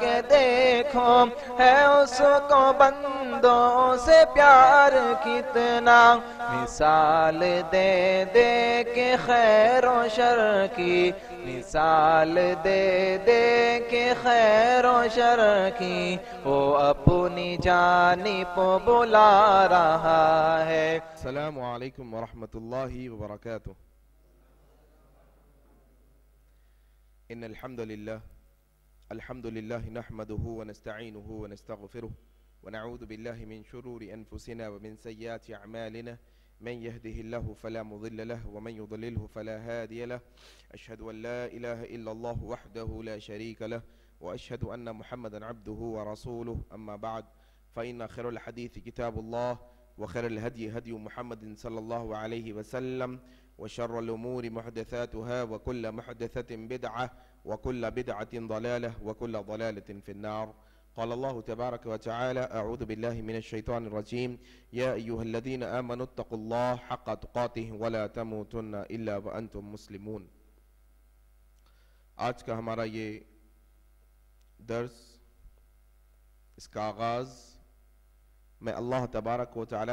کے دیکھو ہے اس کو بندوں سے پیار کتنا مثال دے دے کے خیر و شر کی مثال دے دے کے خیر و شر کی وہ اپنی جانب بلا رہا ہے السلام علیکم ورحمۃ اللہ وبرکاتہ۔ ان الحمد لله الحمد لله نحمده ونستعينه ونستغفره ونعوذ بالله من شرور أنفسنا ومن سيئات أعمالنا. من يهده الله فلا مضل له ومن يضلله فلا هادي له. أشهد أن لا إله إلا الله وحده لا شريك له وأشهد أن محمدا عبده ورسوله. أما بعد فإن خير الحديث كتاب الله وخير الهدي هدي محمد صلى الله عليه وسلم وشر الأمور محدثاتها وكل محدثة بدعة وكل بدعة ضلالة وكل ضلالة في النار. قال الله تبارك وتعالى أعوذ بالله من الشيطان الرجيم. يا أيها الذين آمنوا اتقوا الله حق تقاته ولا تموتن إلا وأنتم مسلمون. آج کا ہمارا یہ درس اس کا آغاز میں اللہ تبارک و تعالی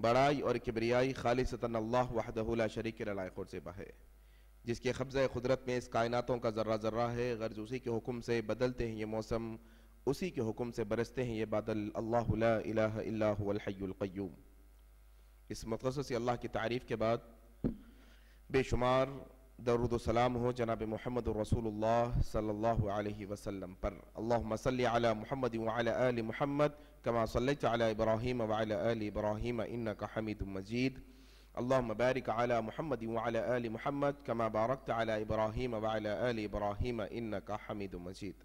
بڑائی اور کبریائی خالصتاً اللہ وحدہ لا شریک لائق اور زبا ہے جس کے قبضہ قدرت میں اس کائناتوں کا ذرہ ذرہ ہے، غرض اسی کے حکم سے بدلتے ہیں یہ موسم، اسی کے حکم سے برستے ہیں یہ بادل۔ اللہ لا الہ الا هو الحی القیوم۔ اس مقصص اللہ کی تعریف کے بعد بے شمار درود و سلام ہو جناب محمد رسول اللہ صلی اللہ علیہ وسلم پر۔ اللہم صلی علی محمد وعلی آل محمد كما صليت على إبراهيم وعلى آل إبراهيم إنك حميد مجيد اللهم بارك على محمد وعلى آل محمد كما باركت على إبراهيم وعلى آل إبراهيم إنك حميد مجيد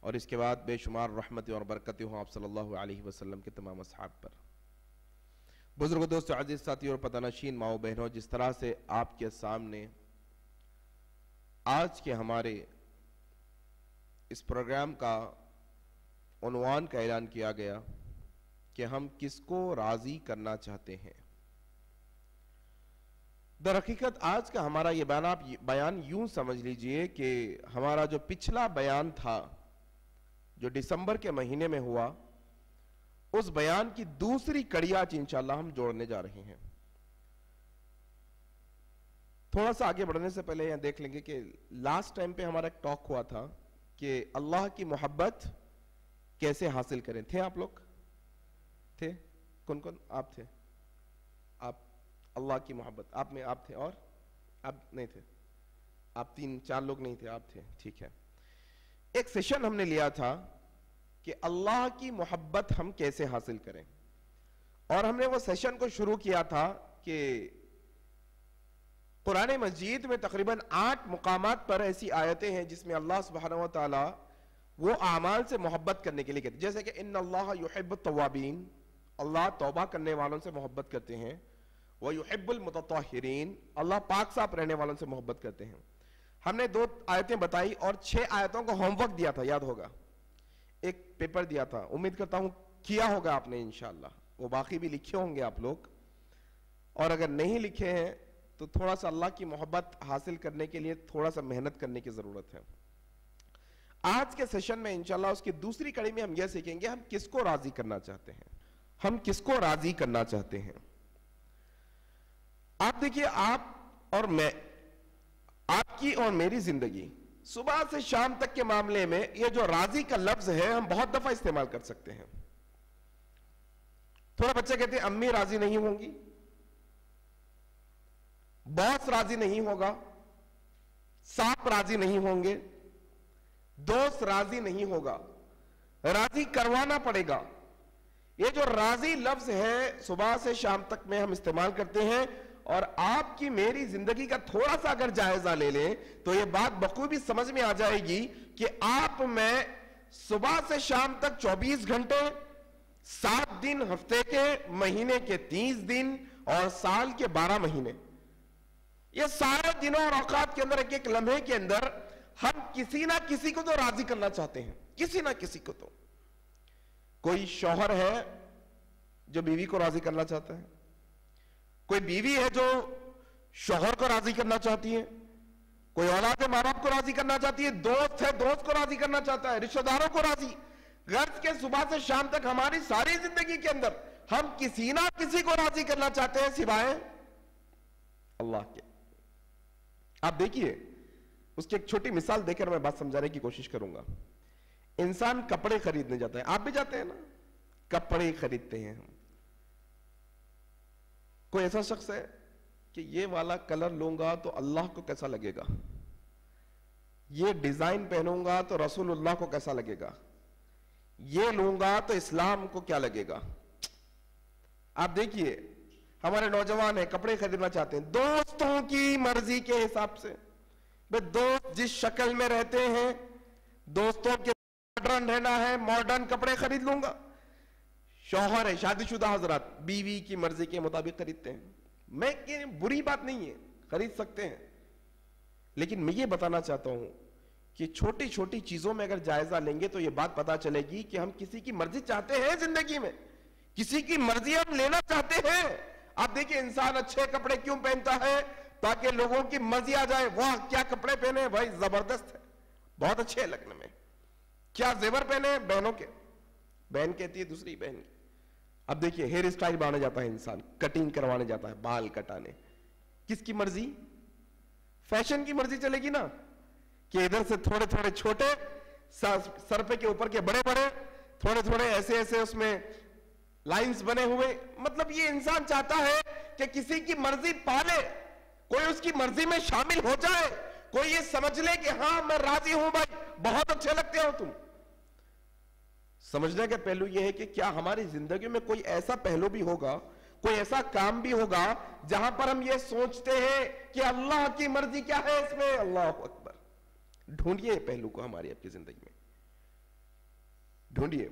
اور اس کے بعد بے شمار رحمت اور برکتیں ہوں آپ صلی اللہ علیہ وسلم کے تمام اصحاب پر۔ بزرگ دوست عزیز ساتھی اور پتنشین ماؤ بہنوں، جس طرح سے آپ کے سامنے آج کے ہمارے اس پروگرام کا عنوان کا اعلان کیا گیا کہ ہم کس کو راضی کرنا چاہتے ہیں۔ در حقیقت، آج کا ہمارا یہ بیان، آپ بیان یوں سمجھ لیجیے کہ ہمارا جو پچھلا بیان تھا، جو دسمبر کے مہینے میں ہوا اس بیان کی دوسری کڑی آج انشاءاللہ ہم جوڑنے جا رہے ہیں۔ تھوڑا سا آگے بڑھنے سے پہلے یہاں دیکھ لیں گے کہ لاسٹ ٹائم پہ ہمارا ایک ٹاک ہوا تھا کہ اللہ کی محبت کیسے حاصل کریں۔ تھے آپ لوگ؟ تھے؟ کون کون؟ آپ تھے؟ آپ، اللہ کی محبت۔ آپ میں آپ تھے اور؟ آپ نہیں تھے۔ آپ تین، چار لوگ نہیں تھے، آپ تھے۔ ٹھیک ہے۔ ایک سیشن ہم نے لیا تھا کہ اللہ کی محبت ہم کیسے حاصل کریں۔ اور ہم نے وہ سیشن کو شروع کیا تھا کہ قرآن مجید میں تقریباً آٹھ مقامات پر ایسی آیتیں ہیں جس میں اللہ سبحانہ و تعالی وہ اعمال سے محبت کرنے کے لیے کہتے ہیں۔ جیسے کہ ان اللہ یحب التوابین، اللہ توبہ کرنے والوں سے محبت کرتے ہیں۔ وہ یحب اللہ پاک صاف رہنے والوں سے محبت کرتے ہیں۔ ہم نے دو آیتیں بتائی اور چھ آیتوں کو ہوم ورک دیا تھا، یاد ہوگا۔ ایک پیپر دیا تھا۔ امید کرتا ہوں کیا ہوگا آپ نے انشاءاللہ۔ وہ باقی بھی لکھے ہوں گے آپ لوگ۔ اور اگر نہیں لکھے ہیں تو تھوڑا سا اللہ کی محبت حاصل کرنے کے لیے تھوڑا سا محنت کرنے کی ضرورت ہے۔ آج کے سیشن میں انشاءاللہ اس کی دوسری کڑی میں ہم یہ سیکھیں گے ہم کس کو راضی کرنا چاہتے ہیں۔ ہم کس کو راضی کرنا چاہتے ہیں۔ آپ دیکھیے، آپ اور میں، آپ کی اور میری زندگی صبح سے شام تک کے معاملے میں یہ جو راضی کا لفظ ہے، ہم بہت دفعہ استعمال کر سکتے ہیں۔ تھوڑا بچے کہتے ہیں، امی راضی نہیں ہوں گی۔ باس راضی نہیں ہوگا۔ سانپ راضی نہیں ہوں گے۔ دوست راضی نہیں ہوگا۔ راضی کروانا پڑے گا۔ یہ جو راضی لفظ ہے، صبح سے شام تک میں ہم استعمال کرتے ہیں اور آپ کی میری زندگی کا تھوڑا سا اگر جائزہ لے لیں تو یہ بات بخوبی سمجھ میں آ جائے گی کہ آپ میں صبح سے شام تک چوبیس گھنٹے، سات دن ہفتے کے، مہینے کے تیس دن اور سال کے بارہ مہینے۔ یہ سارے دنوں اور اوقات کے اندر ایک ایک لمحے کے اندر ہم کسی نہ کسی کو تو راضی کرنا چاہتے ہیں۔ کسی نہ کسی کو تو۔ کوئی شوہر ہے جو بیوی کو راضی کرنا چاہتا ہے؟ کوئی بیوی ہے جو شوہر کو راضی کرنا چاہتی ہے؟ کوئی اولاد ماں باپ کو راضی کرنا چاہتی ہے؟ دوست ہے، دوست کو راضی کرنا چاہتا ہے، رشتہ داروں کو راضی۔ غرض کے صبح سے شام تک ہماری ساری زندگی کے اندر ہم کسی نہ کسی کو راضی کرنا چاہتے ہیں سوائے اللہ کے۔ آپ دیکھیے، اس کی ایک چھوٹی مثال دے کر میں بات سمجھانے کی کوشش کروں گا۔ انسان کپڑے خریدنے جاتا ہے آپ بھی جاتے ہیں نا؟ کپڑے خریدتے ہیں ہم۔ کوئی ایسا شخص ہے کہ یہ والا کلر لوں گا تو اللہ کو کیسا لگے گا؟ یہ ڈیزائن پہنوں گا تو رسول اللہ کو کیسا لگے گا؟ یہ لوں گا تو اسلام کو کیا لگے گا؟ آپ دیکھیے، ہمارے نوجوان ہیں، کپڑے خریدنا چاہتے ہیں، دوستوں کی مرضی کے حساب سے۔ دوست جس شکل میں رہتے ہیں، دوستوں کے ماڈرن رہنا ہے ماڈرن کپڑے خرید لوں گا۔ شوہر ہے شادی شدہ حضرات، بیوی کی مرضی کے مطابق خریدتے ہیں۔ میں بری بات نہیں ہے، خرید سکتے ہیں۔ لیکن میں یہ بتانا چاہتا ہوں کہ چھوٹی چھوٹی چیزوں میں اگر جائزہ لیں گے تو یہ بات پتا چلے گی کہ ہم کسی کی مرضی چاہتے ہیں زندگی میں۔ کسی کی مرضی ہم لینا چاہتے ہیں۔ آپ دیکھیں، انسان اچھے کپڑے کیوں پہنتا ہے؟ تاکہ لوگوں کی مرضی آ جائے وہ کیا کپڑے پہنے؟ بھائی، زبردست ہے۔ بہت اچھے لگنے میں۔ کیا زیور پہنے بہنوں کے۔ بہن کہتی ہے، دوسری بہن کی۔ اب دیکھیے ہیئر اسٹائل بنانے جاتا ہے انسان کٹنگ کروانے جاتا ہے، بال کٹانے۔ کس کی مرضی؟ فیشن کی مرضی چلے گی نا۔ کہ ادھر سے تھوڑے تھوڑے چھوٹے سر پہ کے اوپر کے بڑے بڑے، تھوڑے تھوڑے ایسے ایسے اس میں لائنز بنے ہوئے۔ مطلب یہ انسان چاہتا ہے کہ کسی کی مرضی پالے، کوئی اس کی مرضی میں شامل ہو جائے۔ کوئی یہ سمجھ لے کہ ہاں میں راضی ہوں بھائی، بہت اچھے لگتے ہو تم۔ سمجھنے کا پہلو یہ ہے کہ کیا ہماری زندگی میں کوئی ایسا پہلو بھی ہوگا، کوئی ایسا کام بھی ہوگا جہاں پر ہم یہ سوچتے ہیں کہ اللہ کی مرضی کیا ہے اس میں؟ اللہ اکبر۔ ڈھونڈیے پہلو کو ہماری آپ کی زندگی میں۔ ڈھونڈیے۔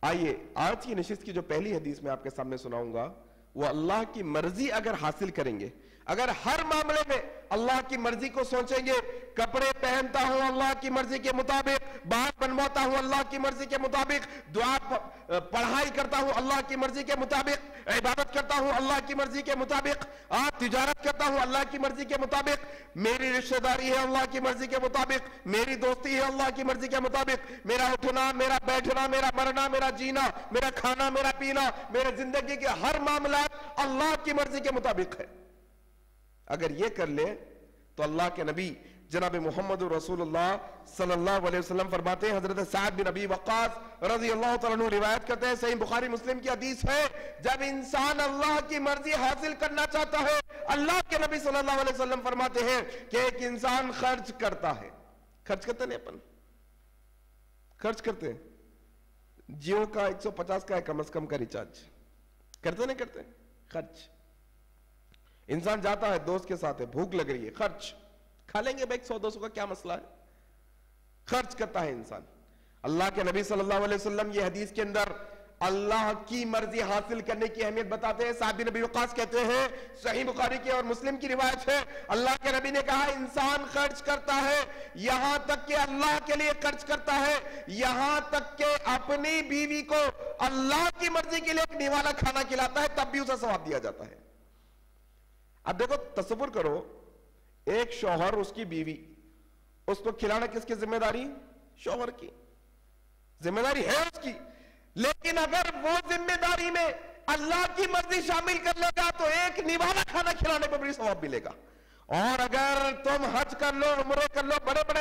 آئیے، آج کی نشست کی جو پہلی حدیث میں آپ کے سامنے سناؤں گا، وہ اللہ کی مرضی اگر حاصل کریں گے، اگر ہر معاملے میں اللہ کی مرضی کو سوچیں گے کپڑے پہنتا ہوں اللہ کی مرضی کے مطابق بات بنواتا ہوں اللہ کی مرضی کے مطابق، دعا پڑھائی کرتا ہوں اللہ کی مرضی کے مطابق، عبادت کرتا ہوں اللہ کی مرضی کے مطابق آپ تجارت کرتا ہوں اللہ کی مرضی کے مطابق، میری رشتہ داری ہے اللہ کی مرضی کے مطابق، میری دوستی ہے اللہ کی مرضی کے مطابق، میرا اٹھنا، میرا بیٹھنا، میرا مرنا، میرا جینا، میرا کھانا، میرا پینا، میرے زندگی کے ہر معاملات اللہ کی مرضی کے مطابق ہے۔ اگر یہ کر لے تو اللہ کے نبی جناب محمد رسول اللہ صلی اللہ علیہ وسلم فرماتے ہیں، حضرت سعید بن نبی وقاص رضی اللہ تعالیٰ عنہ روایت کرتے ہیں، صحیح بخاری مسلم کی حدیث ہے، جب انسان اللہ کی مرضی حاصل کرنا چاہتا ہے، اللہ کے نبی صلی اللہ علیہ وسلم فرماتے ہیں کہ ایک انسان خرچ کرتا ہے۔ خرچ کرتے نہیں اپن؟ خرچ کرتے ہیں۔ جیو کا ایک سو پچاس کا ہے، کم از کم کا ریچارج۔ کرتے نہیں کرتے؟ خرچ۔ انسان جاتا ہے، دوست کے ساتھ ہے، بھوک لگ رہی ہے، خرچ۔ کھا لیں گے بھائی، سو دو سو کا کیا مسئلہ ہے؟ خرچ کرتا ہے انسان۔ اللہ کے نبی صلی اللہ علیہ وسلم یہ حدیث کے اندر اللہ کی مرضی حاصل کرنے کی اہمیت بتاتے ہیں۔ صحابی نبی وقاص کہتے ہیں، صحیح بخاری کی اور مسلم کی روایت ہے، اللہ کے نبی نے کہا، انسان خرچ کرتا ہے، یہاں تک کہ اللہ کے لیے خرچ کرتا ہے۔ یہاں تک کہ اپنی بیوی کو اللہ کی مرضی کے لیے ایک نیوالا کھانا کھلاتا ہے، تب بھی اسے ثواب دیا جاتا ہے۔ اب دیکھو، تصور کرو ایک شوہر اس کی بیوی۔ اس کو کھلانا کس کی ذمہ داری؟ شوہر کی۔ ذمہ داری ہے اس کی۔ لیکن اگر وہ ذمہ داری میں اللہ کی مرضی شامل کر لے گا تو ایک نوالا کھانا کھلانے پر بڑی ثواب ملے گا۔ اور اگر تم حج کر لو عمرے کر لو، بڑے بڑے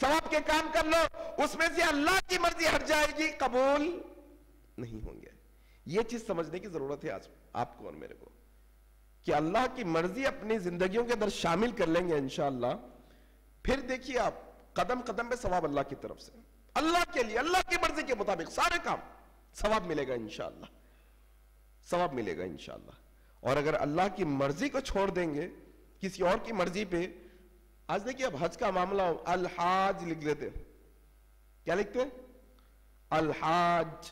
ثواب کے کام کر لو، اس میں سے اللہ کی مرضی ہٹ جائے گی، قبول نہیں ہوں گے۔ یہ چیز سمجھنے کی ضرورت ہے آج آپ کو اور میرے کو۔ کہ اللہ کی مرضی اپنی زندگیوں کے اندر شامل کر لیں گے انشاءاللہ۔ پھر دیکھیے آپ، قدم قدم پہ ثواب اللہ کی طرف سے۔ اللہ کے لیے، اللہ کی مرضی کے مطابق سارے کام ثواب ملے گا انشاءاللہ۔ ثواب ملے گا انشاءاللہ۔ اور اگر اللہ کی مرضی کو چھوڑ دیں گے، کسی اور کی مرضی پہ، آج دیکھیے اب حج کا معاملہ ہو، الحاج لکھ لیتے کیا لکھتے الحاج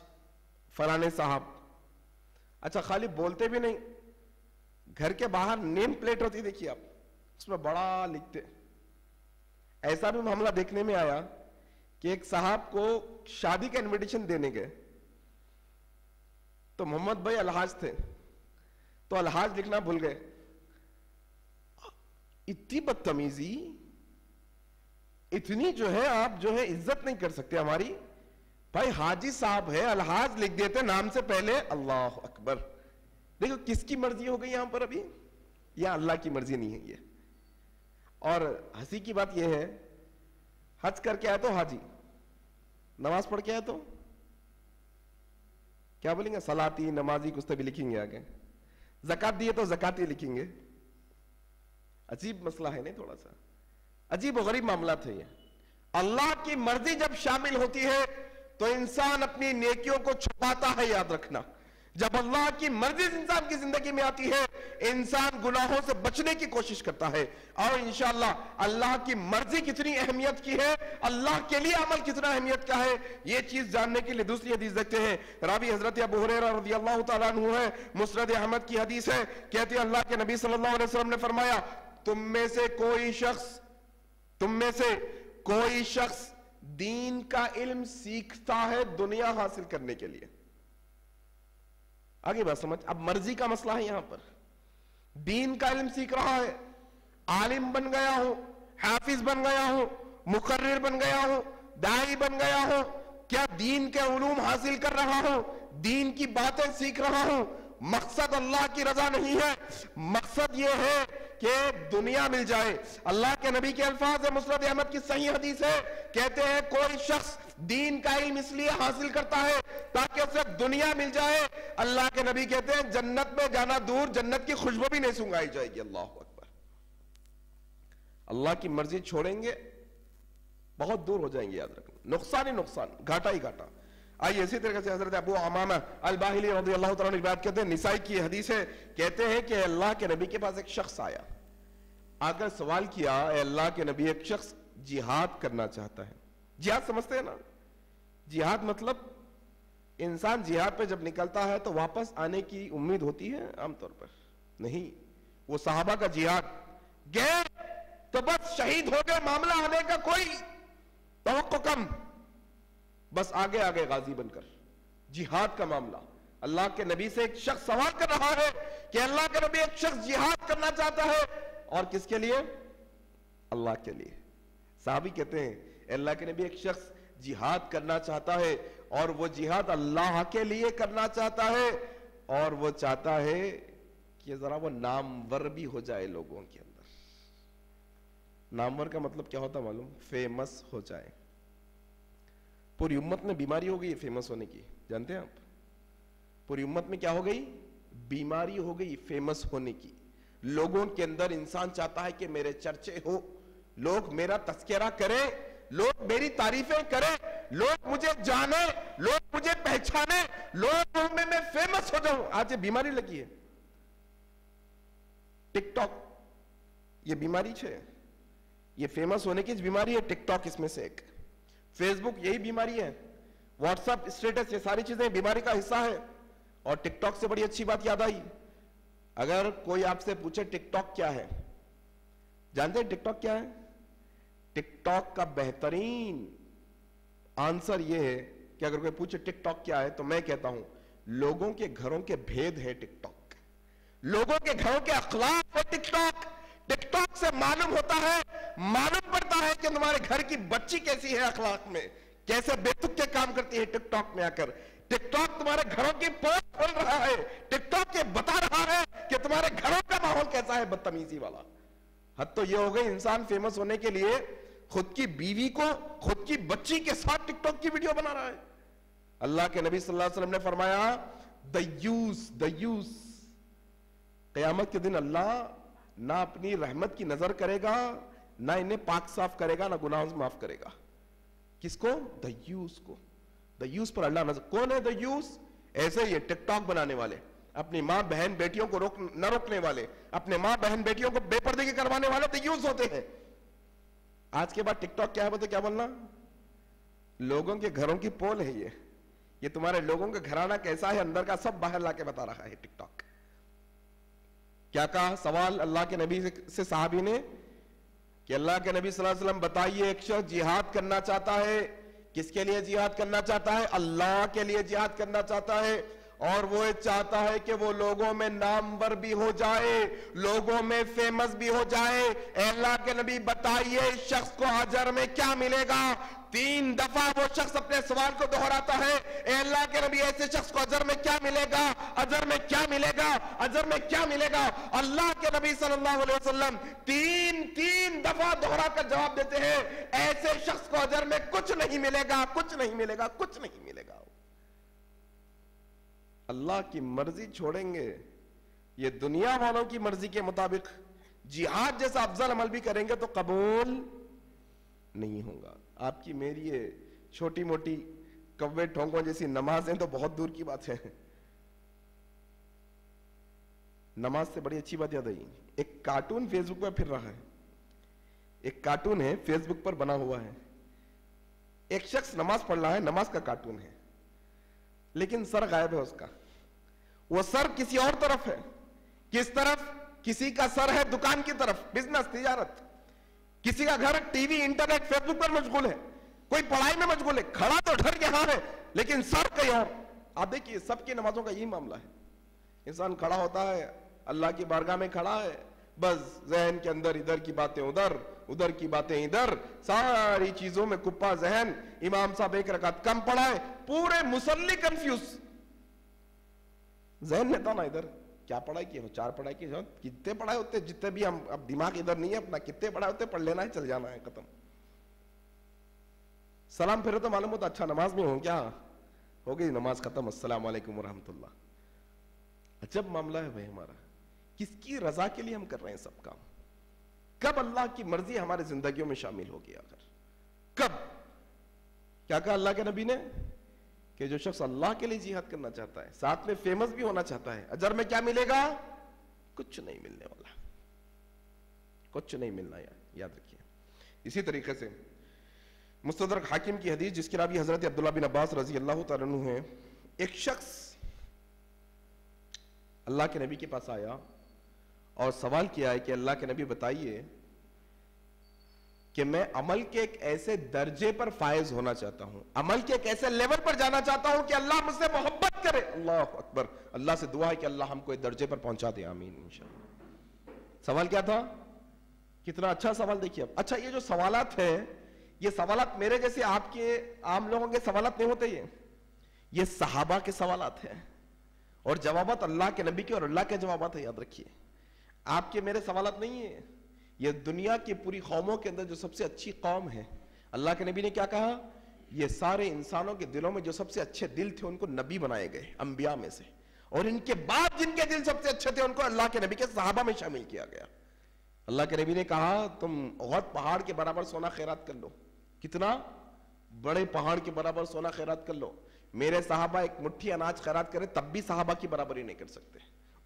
فلانے صاحب۔ اچھا خالی بولتے بھی نہیں۔ گھر کے باہر نیم پلیٹ ہوتی دیکھیے آپ، اس میں بڑا لکھتے۔ ایسا بھی معاملہ دیکھنے میں آیا کہ ایک صاحب کو شادی کا انویٹیشن دینے گئے۔ تو محمد بھائی الحاج تھے۔ تو الحاج لکھنا بھول گئے۔ اتنی بدتمیزی، اتنی جو ہے آپ جو ہے عزت نہیں کر سکتے ہماری۔ بھائی حاجی صاحب ہے الحاظ لکھ دیتے نام سے پہلے اللہ اکبر۔ دیکھو کس کی مرضی ہو گئی یہاں پر ابھی؟ یا اللہ کی مرضی نہیں ہے یہ۔ اور ہنسی کی بات یہ ہے، حج کر کے آئے تو حاجی، نماز پڑھ کے آئے تو؟ کیا بولیں گے؟ سلاتی نمازی، کچھ تو بھی لکھیں گے آگے۔ زکات دیے تو زکاتی لکھیں گے۔ عجیب مسئلہ ہے نہیں تھوڑا سا۔ عجیب و غریب معاملہ تھے یہ۔ اللہ کی مرضی جب شامل ہوتی ہے تو انسان اپنی نیکیوں کو چھپاتا ہے، یاد رکھنا۔ جب اللہ کی مرضی انسان کی زندگی میں آتی ہے، انسان گناہوں سے بچنے کی کوشش کرتا ہے۔ اور انشاءاللہ اللہ کی مرضی کتنی اہمیت کی ہے، اللہ کے لیے عمل کتنا اہمیت کا ہے، یہ چیز جاننے کے لیے دوسری حدیث دیکھتے ہیں۔ راوی حضرت ابو حریرہ رضی اللہ تعالیٰ عنہ ہے مسرد احمد کی حدیث ہے، کہتے ہیں اللہ کے نبی صلی اللہ علیہ وسلم نے فرمایا، تم میں سے کوئی شخص، تم میں سے کوئی شخص دین کا علم سیکھتا ہے دنیا حاصل کرنے کے لیے۔ آگے بات سمجھ، اب مرضی کا مسئلہ ہے یہاں پر۔ دین کا علم سیکھ رہا ہے، عالم بن گیا ہوں، حافظ بن گیا ہوں، مقرر بن گیا ہوں دائی بن گیا ہوں۔ کیا دین کے علوم حاصل کر رہا ہوں؟ دین کی باتیں سیکھ رہا ہوں۔ مقصد اللہ کی رضا نہیں ہے۔ مقصد یہ ہے کہ دنیا مل جائے۔ اللہ کے نبی کے الفاظ ہے مسرد احمد کی صحیح حدیث ہے، کہتے ہیں کوئی شخص دین کا علم اس لیے حاصل کرتا ہے تاکہ اسے دنیا مل جائے۔ اللہ کے نبی کہتے ہیں، جنت میں جانا دور، جنت کی خوشبو بھی نہیں سنگائی جائے گی۔ اللہ اکبر۔ اللہ کی مرضی چھوڑیں گے، بہت دور ہو جائیں گے، یاد رکھنا۔ نقصان ہی نقصان، گھاٹا ہی گھاٹا۔ آئیے اسی طریقے سے حضرت ابو امامہ الباہلی رضی اللہ تعالیٰ نے بات کہتے ہیں، نسائی کی حدیث ہے، کہتے ہیں کہ اللہ کے نبی کے پاس ایک شخص آیا۔ آگر سوال کیا، اے اللہ کے نبی ایک شخص جہاد کرنا چاہتا ہے۔ جہاد سمجھتے ہیں نا؟ جہاد مطلب انسان جہاد پہ جب نکلتا ہے تو واپس آنے کی امید ہوتی ہے عام طور پر۔ نہیں، وہ صحابہ کا جہاد۔ گئے تو بس شہید ہو گئے، معاملہ آنے کا کوئی توقع کم۔ بس آگے آگے غازی بن کر۔ جہاد کا معاملہ۔ اللہ کے نبی سے ایک شخص سوال کر رہا ہے کہ اللہ کے نبی ایک شخص جہاد کرنا چاہتا ہے اور کس کے لیے؟ اللہ کے لیے۔ صحابی کہتے ہیں اللہ کے نبی ایک شخص جہاد کرنا چاہتا ہے اور وہ جہاد اللہ کے لیے کرنا چاہتا ہے اور وہ چاہتا ہے کہ ذرا وہ نامور بھی ہو جائے لوگوں کے اندر۔ نامور کا مطلب کیا ہوتا معلوم؟ فیمس ہو جائے۔ پوری امت میں بیماری ہو گئی فیمس ہونے کی، جانتے ہیں آپ؟ پوری امت میں کیا ہو گئی؟ بیماری ہو گئی فیمس ہونے کی۔ لوگوں کے اندر انسان چاہتا ہے کہ میرے چرچے ہو، لوگ میرا تذکرہ کریں لوگ میری تعریفیں کریں، لوگ مجھے جانے لوگ مجھے پہچانے لوگ میں میں فیمس ہو جاؤں۔ آج یہ بیماری لگی ہے۔ ٹک ٹاک یہ بیماری چھے۔ یہ فیمس ہونے کی بیماری ہے ٹک ٹاک اس میں سے ایک۔ فیس بک یہی بیماری ہے۔ واٹس اپ اسٹیٹس یہ ساری چیزیں بیماری کا حصہ ہے اور ٹک ٹاک سے بڑی اچھی بات یاد آئی۔ اگر کوئی آپ سے پوچھے ٹک ٹاک کیا ہے، جانتے ہیں ٹک ٹاک کیا ہے؟ ٹک ٹاک کا بہترین آنسر یہ ہے کہ اگر کوئی پوچھے ٹک ٹاک کیا ہے تو میں کہتا ہوں، لوگوں کے گھروں کے بھید ہے ٹک ٹاک۔ لوگوں کے گھروں کے اخلاق ہے ٹک ٹاک۔ ٹک ٹاک سے معلوم ہوتا ہے، معلوم پڑتا ہے کہ تمہارے گھر کی بچی کیسی ہے اخلاق میں، کیسے بے تک کے کام کرتی ہے ٹک ٹاک میں آ کر۔ ٹک ٹاک تمہارے گھروں کی پوٹ کھول رہا ہے، ٹک ٹاک یہ بتا رہا ہے کہ تمہارے گھروں کا ماحول کیسا ہے بدتمیزی والا۔ حد تو یہ ہو گئی انسان فیمس ہونے کے لیے خود کی بیوی کو خود کی بچی کے ساتھ ٹک ٹاک کی ویڈیو بنا رہا ہے۔ اللہ کے نبی صلی اللہ علیہ وسلم نے فرمایا دیوس دیوس قیامت کے دن اللہ نہ اپنی رحمت کی نظر کرے گا، نہ انہیں پاک صاف کرے گا، نہ گناہوں سے معاف کرے گا۔ کس کو؟ دیوس کو۔ دیوس پر اللہ نظر، کون ہے دیوس ایسے ہی ٹک ٹاک بنانے والے۔ اپنی ماں بہن بیٹیوں کو روک، نہ روکنے والے۔ اپنے ماں بہن بیٹیوں کو بے پردے کروانے والے دیوس ہوتے ہیں۔ آج کے بعد ٹک ٹاک کیا ہے بتا کیا بولنا؟ لوگوں کے گھروں کی پول ہے یہ۔ یہ تمہارے لوگوں کا گھرانہ کیسا ہے؟ اندر کا سب باہر لا کے بتا رہا ہے ٹک ٹاک۔ کیا کہا؟ سوال اللہ کے نبی سے صحابی نے کہ اللہ کے نبی صلی اللہ علیہ وسلم، بتائیے، ایک شخص جہاد کرنا چاہتا ہے، کس کے لیے جہاد کرنا چاہتا ہے؟ اللہ کے لیے جہاد کرنا چاہتا ہے۔ اور وہ چاہتا ہے کہ وہ لوگوں میں نامور بھی ہو جائے، لوگوں میں فیمس بھی ہو جائے۔ اے اللہ کے نبی، بتائیے اس شخص کو عجر میں کیا ملے گا؟ تین دفعہ وہ شخص اپنے سوال کو دہراتا ہے۔ اے اللہ کے نبی، ایسے شخص کو عجر میں کیا ملے گا؟ عجر میں کیا ملے گا؟ عجر میں کیا ملے گا؟ اللہ کے نبی صلی اللہ علیہ وسلم تین تین دفعہ دہرا کر جواب دیتے ہیں۔ ایسے شخص کو عجر میں کچھ نہیں ملے گا، کچھ نہیں ملے گا، کچھ نہیں ملے گا۔ اللہ کی مرضی چھوڑیں گے۔ یہ دنیا والوں کی مرضی کے مطابق جہاد جیسا افضل عمل بھی کریں گے تو قبول نہیں ہوگا آپ کی میری یہ چھوٹی موٹی کوے ٹھونکوں جیسی نمازیں تو بہت دور کی بات ہے نماز سے بڑی اچھی بات یاد آئی۔ ایک کارٹون فیس بک پر پھر رہا ہے۔ ایک کارٹون ہے فیس بک پر بنا ہوا ہے۔ ایک شخص نماز پڑھ رہا ہے، نماز کا کارٹون ہے۔ لیکن سر غائب ہے اس کا۔ وہ سر کسی اور طرف ہے۔ کس طرف؟ کسی کا سر ہے دکان کی طرف۔ بزنس، تجارت۔ کسی کا گھر T V, internet, Facebook پر مشغول ہے۔ کوئی پڑھائی میں مشغول ہے۔ کھڑا تو ڈر کے ہاں ہے، لیکن سر کہیں اور۔ آپ دیکھیے، سب کی نمازوں کا یہی معاملہ ہے۔ انسان کھڑا ہوتا ہے، اللہ کی بارگاہ میں کھڑا ہے۔ بس ذہن کے اندر ادھر کی باتیں ادھر۔ ادھر کی باتیں ادھر، ساری چیزوں میں کپا ذہن۔ امام صاحب ایک رکعت کم پڑھائے پورے مسلی کنفیوز۔ ذہن میں تھا نا ادھر، کیا پڑھائی کی چار پڑھائی کی کتنے پڑھائے ہوتے، جتنے بھی ہم، اب دماغ ادھر نہیں ہے، اپنا کتنے پڑھائے ہوتے، پڑھ لینا ہے، چل جانا ہے، ختم۔ سلام پھر تو معلوم ہوتا اچھا نماز میں ہوں کیا؟ ہو گئی نماز ختم، السلام علیکم ورحمۃ اللہ۔ عجب معاملہ ہے بھائی ہمارا۔ کس کی رضا کے لیے ہم کر رہے ہیں سب کام؟ کب اللہ کی مرضی ہمارے زندگیوں میں شامل ہوگی آخر؟ کب؟ کیا کہا اللہ کے نبی نے؟ کہ جو شخص اللہ کے لیے جہاد کرنا چاہتا ہے، ساتھ میں فیمس بھی ہونا چاہتا ہے، اجر میں کیا ملے گا؟ کچھ نہیں ملنے والا۔ کچھ نہیں ملنا، یاد رکھیے۔ اسی طریقے سے مستدرک حاکم کی حدیث، جس کی رابی حضرت عبداللہ بن عباس رضی اللہ تعالیٰ عنہ ہے ایک شخص اللہ کے نبی کے پاس آیا۔ اور سوال کیا ہے کہ اللہ کے نبی بتائیے کہ میں عمل کے ایک ایسے درجے پر فائز ہونا چاہتا ہوں، عمل کے ایک ایسے لیول پر جانا چاہتا ہوں کہ اللہ مجھ سے محبت کرے۔ اللہ اکبر، اللہ سے دعا ہے کہ اللہ ہم کو ایک درجے پر پہنچا دے، آمین، انشاءاللہ۔ سوال کیا تھا؟ کتنا اچھا سوال دیکھیے اب اچھا یہ جو سوالات ہیں، یہ سوالات میرے جیسے آپ کے عام لوگوں کے سوالات نہیں ہوتے یہ۔ یہ صحابہ کے سوالات ہیں۔ اور جوابات اللہ کے نبی کے اور اللہ کے جوابات ہیں، یاد رکھیے۔ آپ کے میرے سوالات نہیں ہیں. یہ دنیا کی پوری قوموں کے اندر جو سب سے اچھی قوم ہے، اللہ کے نبی نے کیا کہا؟ یہ سارے انسانوں کے دلوں میں جو سب سے اچھے دل تھے، ان کو نبی بنائے گئے، انبیاء میں سے. اور ان کے بعد جن کے دل سب سے اچھے تھے، ان کو اللہ کے نبی کے صحابہ میں شامل کیا گیا. اللہ کے نبی نے کہا، تم بہت پہاڑ کے برابر سونا خیرات کر لو. کتنا؟ بڑے پہاڑ کے برابر سونا خیرات کر لو. میرے صحابہ ایک مٹھی اناج خیرات کرے، تب بھی صحابہ کی برابری نہیں کر سکتے.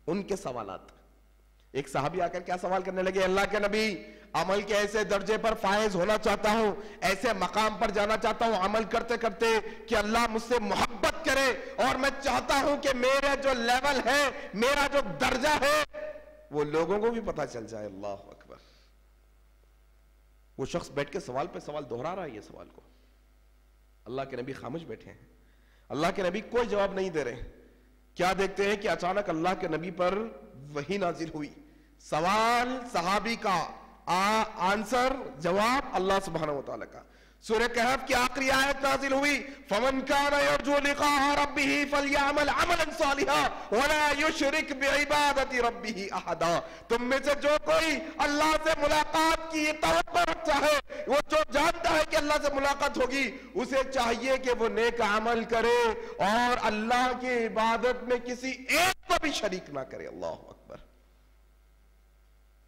ان کے سوالات. ایک صحابی آ کر کیا سوال کرنے لگے، اللہ کے نبی، عمل کے ایسے درجے پر فائز ہونا چاہتا ہوں، ایسے مقام پر جانا چاہتا ہوں، عمل کرتے کرتے کہ اللہ مجھ سے محبت کرے اور میں چاہتا ہوں کہ میرا جو لیول ہے، میرا جو درجہ ہے، وہ لوگوں کو بھی پتا چل جائے۔ اللہ اکبر۔ وہ شخص بیٹھ کے سوال پہ سوال دہرا رہا ہے یہ سوال کو۔ اللہ کے نبی خاموش بیٹھے ہیں۔ اللہ کے نبی کوئی جواب نہیں دے رہے۔ کیا دیکھتے ہیں کہ اچانک اللہ کے نبی پر وہی نازل ہوئی۔ سوال صحابی کا آنسر، جواب اللہ سبحانہ و تعالیٰ کا۔ سورہ کہف کی آخری آیت نازل ہوئی، فمن کان یرجو لقاء ربه فلیعمل عملا صالحا ولا یشرک بعبادت ربه احدا تم میں سے جو کوئی اللہ سے ملاقات کی توقع رکھتا ہے وہ جو جانتا ہے کہ اللہ سے ملاقات ہوگی، اسے چاہیے کہ وہ نیک عمل کرے اور اللہ کی عبادت میں کسی ایک کو بھی شریک نہ کرے۔ اللہ اکبر۔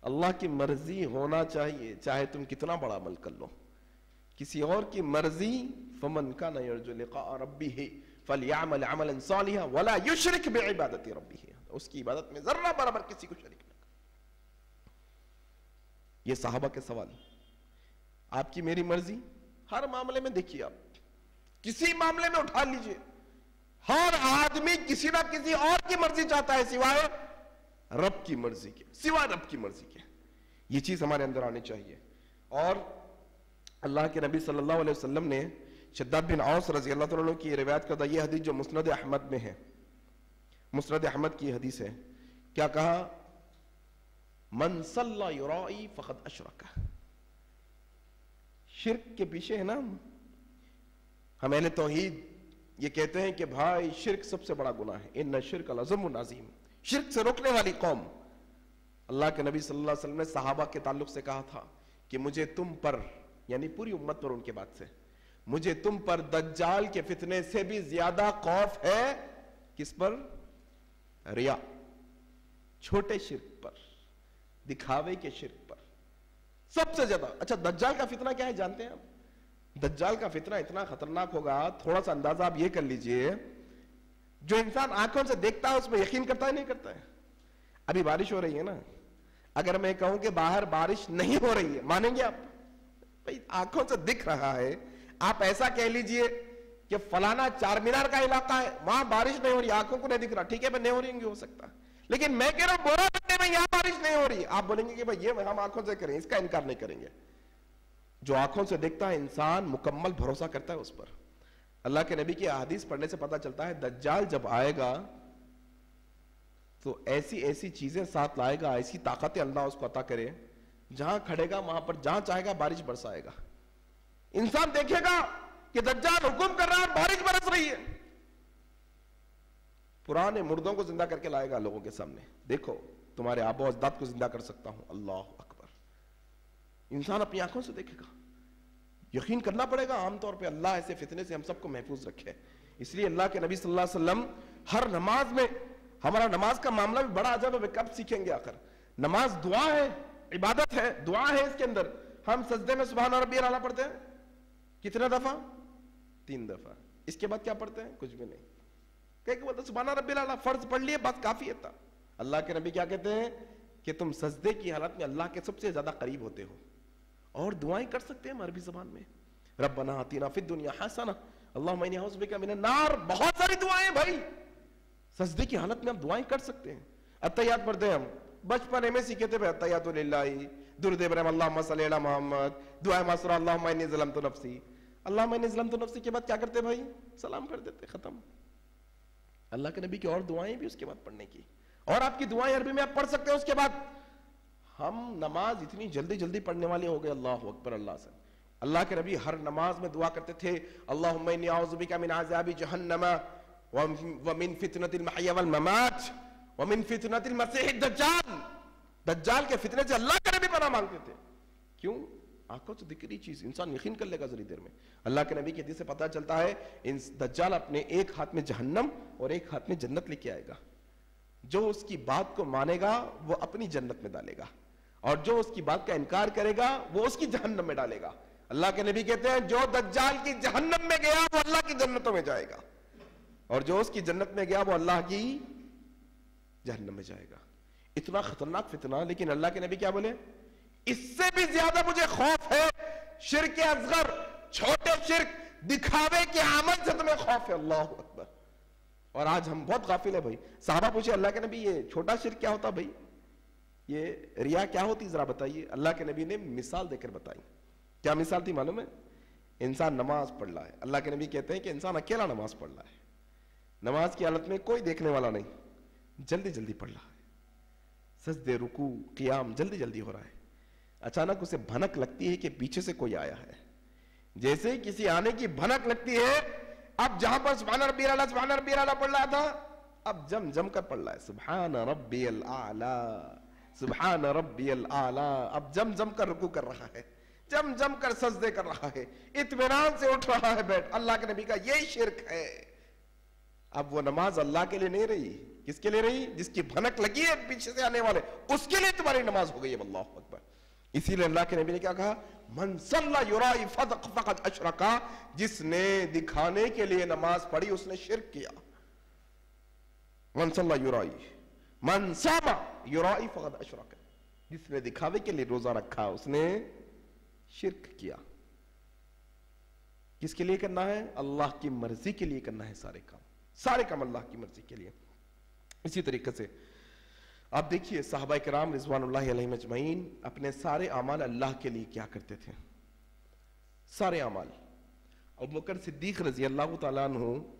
اللہ کی مرضی ہونا چاہیے، چاہے تم کتنا بڑا عمل کر لو۔ کسی اور کی مرضی، فمن کا کان یرجو لقاء ربه فلیعمل عملا صالحا ولا یشرک بعبادت ربه۔ اس کی عبادت میں ذرہ برابر کسی کو شریک نہ یہ صحابہ کے سوال۔ آپ کی میری مرضی؟ ہر معاملے میں دیکھیے آپ۔ کسی معاملے میں اٹھا لیجیے۔ ہر آدمی کسی نہ کسی اور کی مرضی چاہتا ہے سوائے رب کی مرضی کے، سوائے رب کی مرضی کے۔ یہ چیز ہمارے اندر آنی چاہیے۔ اور اللہ کے نبی صلی اللہ علیہ وسلم نے شداد بن عوص رضی اللہ تعالیٰ کی روایت کردہ یہ حدیث جو مسند احمد میں ہے۔ مسرد احمد کی حدیث ہے۔ کیا کہا؟ من صلی یرائی فقط اشرک. شرک کے پیچھے ہے نا ہم۔ اہل توحید یہ کہتے ہیں کہ بھائی شرک سب سے بڑا گناہ ہے۔ ان شرک العظم العظیم شرک سے روکنے والی قوم۔ اللہ کے نبی صلی اللہ علیہ وسلم نے صحابہ کے تعلق سے کہا تھا کہ مجھے تم پر یعنی پوری امت پر ان کے بعد سے، مجھے تم پر دجال کے فتنے سے بھی زیادہ خوف ہے۔ کس پر؟ ریا، چھوٹے شرک پر، دکھاوے کے شرک پر۔ سب سے زیادہ اچھا دجال کا فتنہ کیا ہے؟ جانتے ہیں آپ دجال کا فتنہ اتنا خطرناک ہوگا، تھوڑا سا اندازہ آپ یہ کر لیجیے جو انسان آنکھوں سے دیکھتا ہے، اس میں یقین کرتا ہے، نہیں کرتا ہے۔ ابھی بارش ہو رہی ہے نا۔ اگر میں کہوں کہ باہر بارش نہیں ہو رہی ہے، مانیں گے آپ؟ بھائی، آنکھوں سے دکھ رہا ہے۔ آپ ایسا کہہ لیجیے کہ فلانا چار مینار کا علاقہ ہے، وہاں بارش نہیں ہو رہی، آنکھوں کو نہیں دکھ رہا۔ ٹھیک ہے نہیں ہو رہی، ہو سکتا۔ لیکن میں کہہ رہا ہوں بورا بندے میں یہاں بارش نہیں ہو رہی۔ آپ بولیں گے کہ بھائی، یہ ہم آنکھوں سے کریں، اس کا انکار نہیں کریں گے۔ جو آنکھوں سے دیکھتا ہے، انسان مکمل بھروسہ کرتا ہے اس پر۔ اللہ کے نبی کی احادیث پڑھنے سے پتا چلتا ہے دجال جب آئے گا تو ایسی ایسی چیزیں ساتھ لائے گا، ایسی طاقتیں اللہ اس کو عطا کرے۔ جہاں کھڑے گا، وہاں پر جہاں چاہے گا، بارش برسائے گا۔ انسان دیکھے گا کہ دجال حکم کر رہا ہے، بارش برس رہی ہے۔ پرانے مردوں کو زندہ کر کے لائے گا لوگوں کے سامنے۔ دیکھو، تمہارے آب و اجداد کو زندہ کر سکتا ہوں۔ اللہ اکبر۔ انسان اپنی آنکھوں سے دیکھے گا۔ یقین کرنا پڑے گا، عام طور پہ اللہ ایسے فتنے سے ہم سب کو محفوظ رکھے۔ اس لیے اللہ کے نبی صلی اللہ علیہ وسلم ہر نماز میں، ہمارا نماز کا معاملہ بھی بڑا عجب ہے کب سیکھیں گے آخر؟ نماز دعا ہے، عبادت ہے، دعا ہے اس کے اندر۔ ہم سجدے میں سبحان ربی العلیٰ پڑھتے ہیں؟ کتنا دفعہ؟ تین دفعہ۔ اس کے بعد کیا پڑھتے ہیں؟ کچھ بھی نہیں۔ کہ کہ سبحانہ ربی العلیٰ فرض پڑھ لیے بات کافی ہے تھا اللہ کے نبی کیا کہتے ہیں؟ کہ تم سجدے کی حالت میں اللہ کے سب سے زیادہ قریب ہوتے ہو۔ اور دعائیں کر سکتے ہیں عربی زبان میں۔ ربنا آتینا فی الدنیا حسنہ۔ اللہم انی حوض بکا من النار۔ بہت ساری دعائیں بھائی۔ سجدے کی حالت میں ہم دعائیں کر سکتے ہیں۔ اتیات پڑھتے ہیں ہم۔ بچپنے میں سیکھے تھے اتیات للہ۔ درد ابراہیم اللہم صلی اللہ محمد۔ دعائیں مصر اللہم انی ظلمت نفسی۔ اللہم انی ظلمت نفسی کے بعد کیا کرتے بھائی؟ سلام کر دیتے، ختم۔ اللہ کے نبی کی اور دعائیں بھی اس کے بعد پڑھنے کی۔ اور آپ کی دعائیں عربی میں آپ پڑھ سکتے ہیں، اس کے بعد ہم نماز اتنی جلدی جلدی پڑھنے والے ہو گئے، اللہ اکبر، اللہ سے۔ اللہ کے نبی ہر نماز میں دعا کرتے تھے، اللہم انی اعوذ بک من عذاب جہنم ومن فتنة المحیا والممات ومن فتنة المسیح الدجال۔ دجال کے فتنے سے اللہ کے نبی پناہ مانگتے تھے۔ کیوں؟ آنکھوں سے دکھ رہی چیز، انسان یقین کر لے گا ذری دیر میں۔ اللہ کے نبی کی حدیث سے پتا چلتا ہے دجال اپنے ایک ہاتھ میں جہنم اور ایک ہاتھ میں جنت لے کے آئے گا۔ جو اس کی بات کو مانے گا، وہ اپنی جنت میں ڈالے گا۔ اور جو اس کی بات کا انکار کرے گا، وہ اس کی جہنم میں ڈالے گا۔ اللہ کے نبی کہتے ہیں، جو دجال کی جہنم میں گیا، وہ اللہ کی جنتوں میں جائے گا۔ اور جو اس کی جنت میں گیا، وہ اللہ کی جہنم میں جائے گا۔ اتنا خطرناک فتنہ، لیکن اللہ کے نبی کیا بولے؟ اس سے بھی زیادہ مجھے خوف ہے۔ شرک اصغر، چھوٹے شرک، دکھاوے کے عمل سے تمہیں خوف ہے۔ اللہ اکبر۔ اور آج ہم بہت غافل ہیں بھائی۔ صحابہ پوچھے، اللہ کے نبی، یہ چھوٹا شرک کیا ہوتا بھائی؟ یہ ریا کیا ہوتی ذرا بتائیے۔ اللہ کے نبی نے مثال دے کر بتائی۔ کیا مثال تھی معلوم ہے؟ انسان نماز پڑھ رہا ہے۔ اللہ کے نبی کہتے ہیں کہ انسان اکیلا نماز پڑھ رہا ہے۔ نماز کی حالت میں کوئی دیکھنے والا نہیں۔ جلدی جلدی پڑھ رہا ہے۔ سجدے رکو قیام جلدی جلدی ہو رہا ہے۔ اچانک اسے بھنک لگتی ہے کہ پیچھے سے کوئی آیا ہے۔ جیسے کسی آنے کی بھنک لگتی ہے، اب جہاں پر سبحان ربی اللہ سبحان ربی اللہ پڑھ رہا تھا، اب جم جم کر پڑھ رہا ہے۔ سبحان ربی اللہ سبحان ربی اللہ اب جم جم کر رکو کر رہا ہے. جم جم کر سجدے کر رہا ہے. اطمینان سے اٹھ رہا ہے بیٹھ. اللہ کے نبی کا یہی شرک ہے. اب وہ نماز اللہ کے لیے نہیں رہی. کس کے لیے رہی؟ جس کی بھنک لگی ہے پیچھے سے آنے والے. اس کے لیے تمہاری نماز ہو گئی اللہ اکبر. اسی لیے اللہ کے نبی نے کیا کہا؟ من صلی یرائی فقط اشرکا. جس نے دکھانے کے لیے نماز پڑھی، اس نے شرک کیا. من صلی یرائی. من ساما یرائی فقط اشرکا جس نے دکھاوے کے لیے روزہ رکھا، اس نے شرک کیا۔ کس کے لیے کرنا ہے؟ اللہ کی مرضی کے لیے کرنا ہے سارے کام۔ سارے کام اللہ کی مرضی کے لیے۔ اسی طریقے سے آپ دیکھیے، صحابہ کرام رضوان اللہ علیہ مجمعین اپنے سارے اعمال اللہ کے لیے کیا کرتے تھے؟ سارے اعمال۔ اب مکر صدیق رضی اللہ تعالیٰ عنہ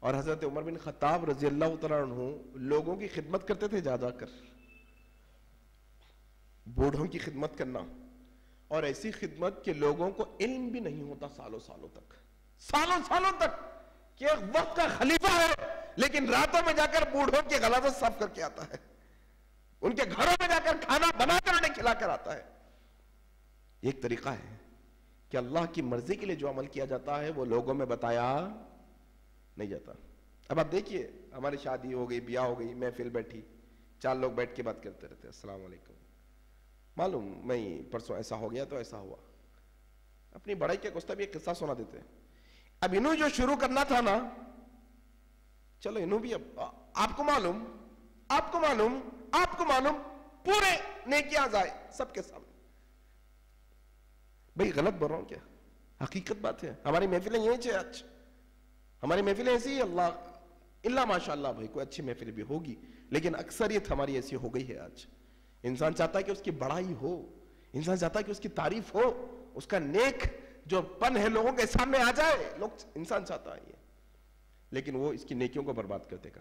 اور حضرت عمر بن خطاب رضی اللہ تعالیٰ عنہ لوگوں کی خدمت کرتے تھے جا جا کر بوڑھوں کی خدمت کرنا۔ اور ایسی خدمت کہ لوگوں کو علم بھی نہیں ہوتا سالوں سالوں تک۔ سالوں سالوں تک کہ وقت کا خلیفہ ہے، لیکن راتوں میں جا کر بوڑھوں کی غلازت صاف کر کے آتا ہے۔ ان کے گھروں میں جا کر کھانا بنا کر انہیں کھلا کر آتا ہے۔ ایک طریقہ ہے کہ اللہ کی مرضی کے لیے جو عمل کیا جاتا ہے، وہ لوگوں میں بتایا نہیں جاتا۔ اب آپ دیکھیے، ہماری شادی ہو گئی، بیاہ ہو گئی محفل بیٹھی، چار لوگ بیٹھ کے بات کرتے رہتے السلام علیکم۔ معلوم میں پرسوں ایسا ہو گیا تو ایسا ہوا۔ اپنی بڑائی کے گستہ بھی ایک قصہ سنا دیتے اب انہوں جو شروع کرنا تھا نا، چلو انہوں بھی اب، آپ کو معلوم، آپ کو معلوم، آپ کو معلوم، پورے نیکیاں جائے سب کے سامنے۔ بھئی غلط بول رہا ہوں کیا؟ حقیقت بات ہے۔ ہماری محفلیں یہیں چھے آج۔ ہماری محفلیں ایسی ہی اللہ اللہ ماشاءاللہ بھائی، کوئی اچھی محفل بھی ہوگی، لیکن اکثریت ہماری ایسی ہو گئی ہے آج۔ انسان چاہتا ہے کہ اس کی بڑائی ہو، انسان چاہتا ہے کہ اس کی تعریف ہو، اس کا نیک جو پن ہے لوگوں کے سامنے آ جائے۔ لوگ، انسان چاہتا ہے یہ۔ لیکن وہ اس کی نیکیوں کو برباد کرتے کا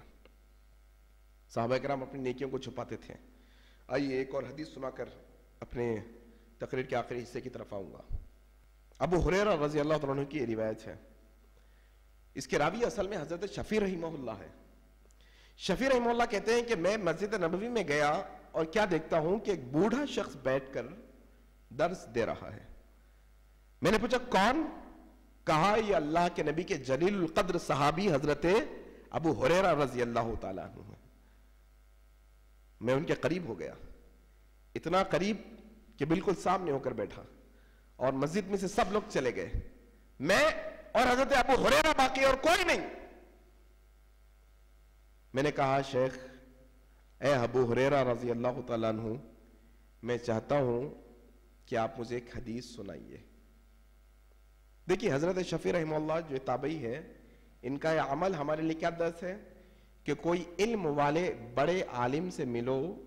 صحابہ کرام اپنی نیکیوں کو چھپاتے تھے۔ آئیے ایک اور حدیث سنا کر اپنے تقریر کے آخری حصے کی طرف آؤں گا۔ ابو حریرہ رضی اللہ عنہ کی یہ روایت ہے۔ اس کے راوی اصل میں حضرت شفی رحمہ اللہ ہے شفی رحمہ اللہ کہتے ہیں کہ میں مسجد نبوی میں گیا اور کیا دیکھتا ہوں کہ ایک بوڑھا شخص بیٹھ کر درس دے رہا ہے۔ میں نے پوچھا، کون؟ کہا، یہ اللہ کے نبی کے جلیل القدر صحابی حضرت ابو حریرہ رضی اللہ تعالیٰ عنہ میں ان کے قریب ہو گیا۔ اتنا قریب کہ بالکل سامنے ہو کر بیٹھا اور مسجد میں سے سب لوگ چلے گئے۔ میں اور حضرت ابو حریرہ باقی اور کوئی نہیں۔ میں نے کہا، شیخ، اے ابو حریرہ رضی اللہ تعالیٰ عنہ، میں چاہتا ہوں کہ آپ مجھے ایک حدیث سنائیے۔ دیکھیے، حضرت شفی رحمہ اللہ جو تابعی ہے ان کا یہ عمل ہمارے لیے کیا درس ہے؟ کہ کوئی علم والے بڑے عالم سے ملو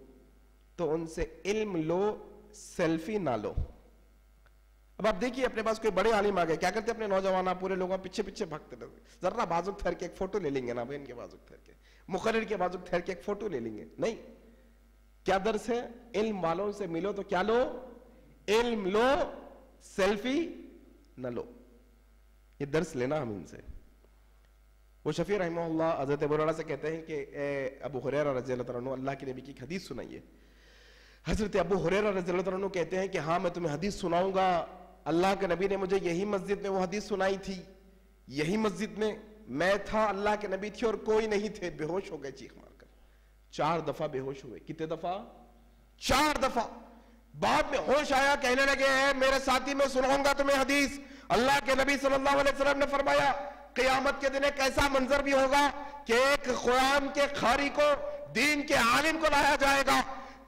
تو ان سے علم لو، سیلفی نہ لو۔ اب آپ دیکھیے اپنے پاس کوئی بڑے عالم آگئے کیا کرتے اپنے نوجوانہ پورے لوگوں پیچھے پیچھے بھاگتے رہتے ذرا بازک تھر کے ایک فوٹو لے لیں گے نا بھائی ان کے بازک تھر کے۔ مقرر کے بازک تھر کے ایک فوٹو لے لیں گے۔ نہیں۔ کیا درس ہے؟ علم والوں سے ملو تو کیا لو؟ علم لو سیلفی نہ لو۔ یہ درس لینا ہم ان سے۔ وہ شفیع رحمہ اللہ حضرت ابو سے کہتے ہیں کہ، اے ابو حریرہ رضی اللہ عنہ، اللہ کی نبی کی حدیث سنائیے۔ حضرت ابو حریرہ رضی اللہ عنہ کہتے ہیں کہ ہاں میں تمہیں حدیث سناؤں گا۔ اللہ کے نبی نے مجھے یہی مسجد میں وہ حدیث سنائی تھی، یہی مسجد میں میں تھا، اللہ کے نبی تھی اور کوئی نہیں تھے۔ بے ہوش ہو گئے چیخ مار کر۔ چار دفعہ بے ہوش ہوئے۔ کتنے دفعہ؟ چار دفعہ۔ بعد میں ہوش آیا، کہنے لگے ہیں میرے ساتھی، میں سناؤں گا تمہیں حدیث۔ اللہ کے نبی صلی اللہ علیہ وسلم نے فرمایا، قیامت کے دن ایک ایسا منظر بھی ہوگا کہ ایک قرآن کے خاری کو، دین کے عالم کو لایا جائے گا،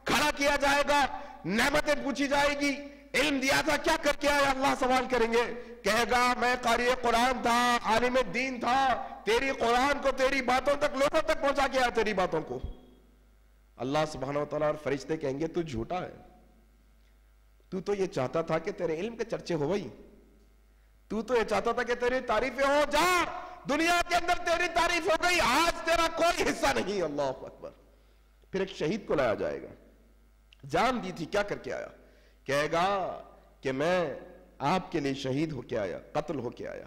کھڑا کیا جائے گا، نعمتیں پوچھی جائے گی۔ علم دیا تھا، کیا کر کے آیا اللہ سوال کریں گے۔ کہے گا، میں قاری قرآن تھا، عالم دین تھا، تیری قرآن کو، تیری باتوں تک، لوگوں تک پہنچا کے آیا تیری باتوں کو۔ اللہ سبحانہ وتعالی اور فرشتے کہیں گے، تو جھوٹا ہے۔ تو تو یہ چاہتا تھا کہ تیرے علم کے چرچے ہو گئی تو تو یہ چاہتا تھا کہ تیری تعریفیں ہو، جا۔ دنیا کے اندر تیری تعریف ہو گئی، آج تیرا کوئی حصہ نہیں۔ اللہ اکبر۔ پھر ایک شہید کو لایا جائے گا۔ جان دی تھی، کیا کر کے آیا؟ کہے گا کہ میں آپ کے لیے شہید ہو کے آیا، قتل ہو کے آیا۔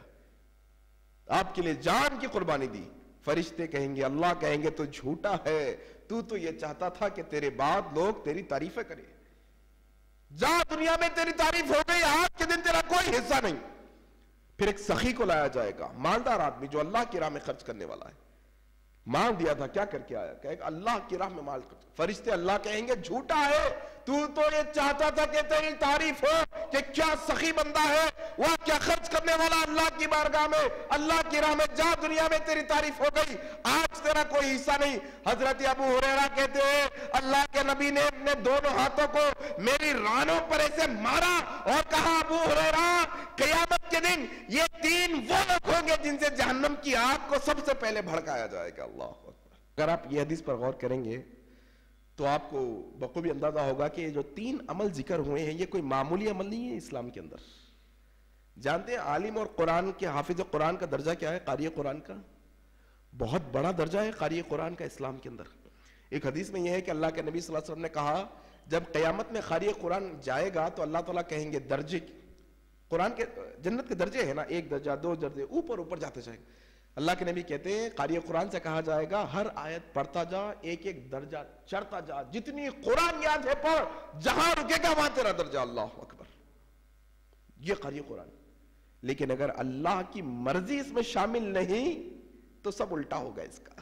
آپ کے لیے جان کی قربانی دی۔ فرشتے کہیں گے، اللہ کہیں گے، تو جھوٹا ہے۔ تو تو یہ چاہتا تھا کہ تیرے بعد لوگ تیری تعریفیں کریں۔ جا دنیا میں تیری تعریف ہو گئی، آج کے دن تیرا کوئی حصہ نہیں۔ پھر ایک سخی کو لایا جائے گا، مالدار آدمی جو اللہ کی راہ میں خرچ کرنے والا ہے۔ مال دیا تھا، کیا کر کے آیا؟ کہ اللہ کی راہ میں مال خرچ۔ فرشتے اللہ کہیں گے، جھوٹا ہے۔ تو تو یہ چاہتا تھا کہ تیری تعریف ہو کہ کیا سخی بندہ ہے وہ کیا خرچ کرنے والا اللہ کی بارگاہ میں، اللہ کی راہ میں، جا دنیا میں تیری تعریف ہو گئی۔ آج تیرا کوئی حصہ نہیں۔ حضرت ابو حریرہ کہتے ہیں، اللہ کے نبی نے اپنے دونوں ہاتھوں کو میری رانوں پر ایسے مارا اور کہا، ابو حریرہ قیامت کے دن یہ تین وہ لوگ ہوں گے جن سے جہنم کی آگ کو سب سے پہلے بھڑکایا جائے گا۔ اللہ اگر آپ یہ حدیث پر غور کریں گے تو آپ کو بخوبی اندازہ ہوگا کہ جو تین عمل ذکر ہوئے ہیں، یہ کوئی معمولی عمل نہیں ہے اسلام کے اندر۔ جانتے ہیں عالم اور قرآن کے حافظ قرآن کا درجہ کیا ہے؟ قاری قرآن کا۔ بہت بڑا درجہ ہے قاری قرآن کا اسلام کے اندر۔ ایک حدیث میں یہ ہے کہ اللہ کے نبی صلی اللہ علیہ وسلم نے کہا، جب قیامت میں قاری قرآن جائے گا تو اللہ تعالیٰ کہیں گے، درجے قرآن کے جنت کے درجے ہیں نا، ایک درجہ، دو درجے، اوپر اوپر جاتے جائیں۔ گے اللہ کے نبی کہتے ہیں، قاری قرآن سے کہا جائے گا، ہر آیت پڑھتا جا، ایک ایک درجہ چڑھتا جا، جتنی قرآن یاد ہے پڑھ، جہاں رکے گا وہاں تیرا درجہ، اللہ اکبر۔ یہ قاری قرآن۔ لیکن اگر اللہ کی مرضی اس میں شامل نہیں، تو سب الٹا ہوگا اس کا۔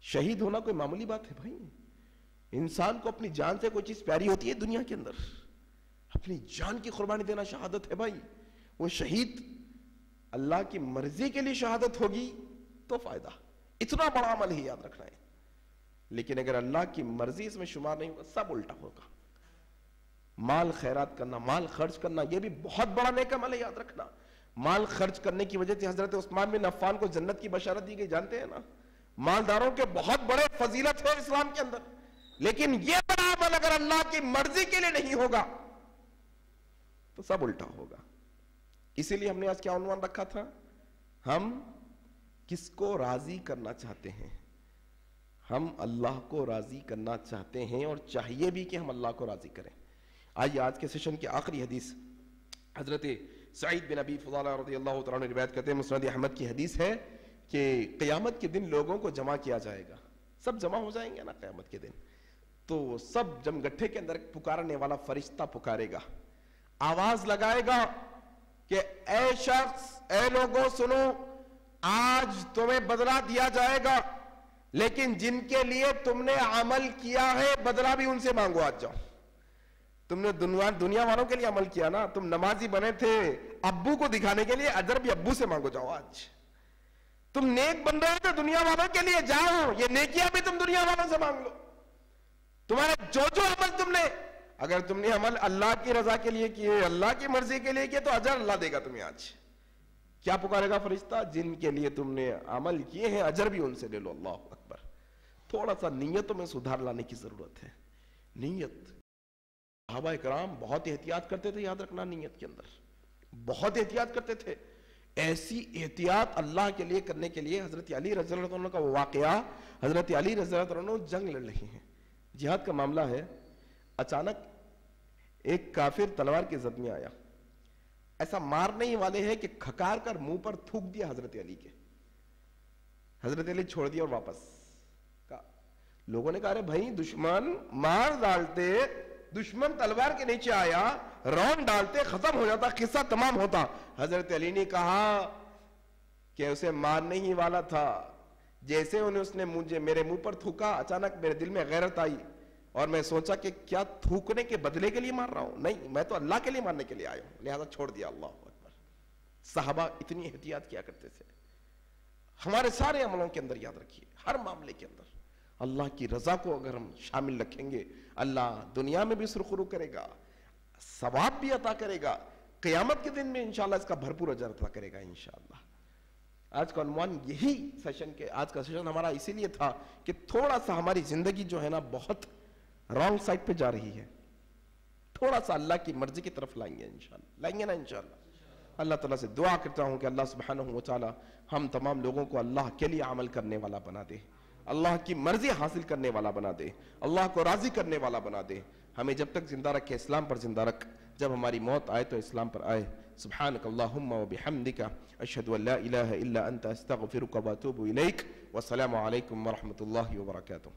شہید ہونا کوئی معمولی بات ہے بھائی؟ انسان کو اپنی جان سے کوئی چیز پیاری ہوتی ہے دنیا کے اندر؟ اپنی جان کی قربانی دینا شہادت ہے بھائی۔ وہ شہید اللہ کی مرضی کے لیے شہادت ہوگی تو فائدہ۔ اتنا بڑا عمل ہی یاد رکھنا ہے۔ لیکن اگر اللہ کی مرضی اس میں شمار نہیں ہوگا، سب الٹا ہوگا۔ مال خیرات کرنا، مال خرچ کرنا، یہ بھی بہت بڑا نیک عمل ہے یاد رکھنا۔ مال خرچ کرنے کی وجہ سے حضرت عثمان بن عفان کو جنت کی بشارت دی گئی، جانتے ہیں نا؟ مالداروں کے بہت بڑے فضیلت ہے اسلام کے اندر۔ لیکن یہ بڑا عمل اگر اللہ کی مرضی کے لیے نہیں ہوگا، تو سب الٹا ہوگا۔ اسی لیے ہم نے آج کیا عنوان رکھا تھا؟ ہم کس کو راضی کرنا چاہتے ہیں؟ ہم اللہ کو راضی کرنا چاہتے ہیں اور چاہیے بھی کہ ہم اللہ کو راضی کریں۔ آئیے آج کے سیشن کی آخری حدیث۔ حضرت سعید بن ابی فضالہ رضی اللہ تعالیٰ نے روایت کرتے ہیں، مسند احمد کی حدیث ہے کہ قیامت کے دن لوگوں کو جمع کیا جائے گا۔ سب جمع ہو جائیں گے نا قیامت کے دن؟ تو سب جم گٹھے کے اندر پکارنے والا فرشتہ پکارے گا۔ آواز لگائے گا کہ اے شخص، اے لوگوں، سنو، آج تمہیں بدلہ دیا جائے گا، لیکن جن کے لیے تم نے عمل کیا ہے، بدلہ بھی ان سے مانگو آج جاؤ۔ تم نے دنیا والوں کے لیے عمل کیا نا، تم نمازی بنے تھے، ابو کو دکھانے کے لیے ادھر بھی ابو سے مانگو جاؤ آج۔ تم نیک بن رہے تھے دنیا والوں کے لیے، جاؤ، یہ نیکیاں بھی تم دنیا والوں سے مانگ لو۔ تمہارے جو جو عمل تم نے اگر تم نے عمل اللہ کی رضا کے لیے کیے، اللہ کی مرضی کے لیے کیے، تو اجر اللہ دے گا تمہیں آج۔ کیا پکارے گا فرشتہ؟ جن کے لیے تم نے عمل کیے ہیں، اجر بھی ان سے لے لو، اللہ اکبر۔ تھوڑا سا نیتوں میں سدھار لانے کی ضرورت ہے۔ نیت۔ صحابہ اکرام بہت احتیاط کرتے تھے، یاد رکھنا نیت کے اندر۔ بہت احتیاط کرتے تھے۔ ایسی احتیاط اللہ کے لیے کرنے کے لیے حضرت علی رضی اللہ عنہ کا واقعہ، حضرت علی رضی اللہ عنہ جنگ لڑ رہی ہیں۔ جہاد کا معاملہ ہے۔ اچانک ایک کافر تلوار کے زد میں آیا۔ ایسا مارنے ہی والے ہیں کہ کھکار کر منہ پر تھوک دیا حضرت علی کے۔ حضرت علی چھوڑ دیا اور واپس۔ لوگوں نے کہا رہے بھائی، دشمن مار ڈالتے، دشمن تلوار کے نیچے آیا، رون ڈالتے، ختم ہو جاتا، قصہ تمام ہوتا۔ حضرت علی نے کہا کہ اسے مارنے ہی والا تھا۔ جیسے انہیں اس نے مجھے میرے منہ پر تھوکا، اچانک میرے دل میں غیرت آئی۔ اور میں سوچا کہ کیا تھوکنے کے بدلے کے لیے مار رہا ہوں؟ نہیں، میں تو اللہ کے لیے مارنے کے لیے آیا ہوں۔ لہذا چھوڑ دیا اللہ اکبر۔ صحابہ اتنی احتیاط کیا کرتے تھے۔ ہمارے سارے عملوں کے اندر یاد رکھیے، ہر معاملے کے اندر۔ اللہ کی رضا کو اگر ہم شامل رکھیں گے، اللہ دنیا میں بھی سرخرو کرے گا، ثواب بھی عطا کرے گا۔ قیامت کے دن میں انشاءاللہ اس کا بھرپور اجر عطا کرے گا انشاءاللہ۔ آج کا عنوان یہی سیشن کے، آج کا سیشن ہمارا اسی لیے تھا کہ تھوڑا سا ہماری زندگی جو ہے نا بہت رانگ سائٹ پہ جا رہی ہے۔ تھوڑا سا اللہ کی مرضی کی طرف لائیں گے انشاءاللہ۔ لائیں گے نا انشاءاللہ۔ اللہ تعالیٰ سے دعا کرتا ہوں کہ اللہ سبحانہ و تعالیٰ ہم تمام لوگوں کو اللہ کے لیے عمل کرنے والا بنا دے۔ اللہ کی مرضی حاصل کرنے والا بنا دے۔ اللہ کو راضی کرنے والا بنا دے۔ ہمیں جب تک زندہ رکھے، اسلام پر زندہ رکھ۔ جب ہماری موت آئے تو اسلام پر آئے۔ سبحانک اللہم و بحمدک اشہدو ان لا الہ الا انت، استغفرک و اتوب الیک۔ والسلام علیکم ورحمت اللہ وبرکاتہ۔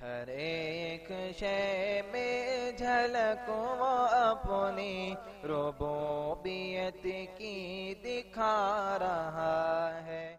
ہر ایک شے میں جھلکو اپنی ربوبیت کی دکھا رہا ہے۔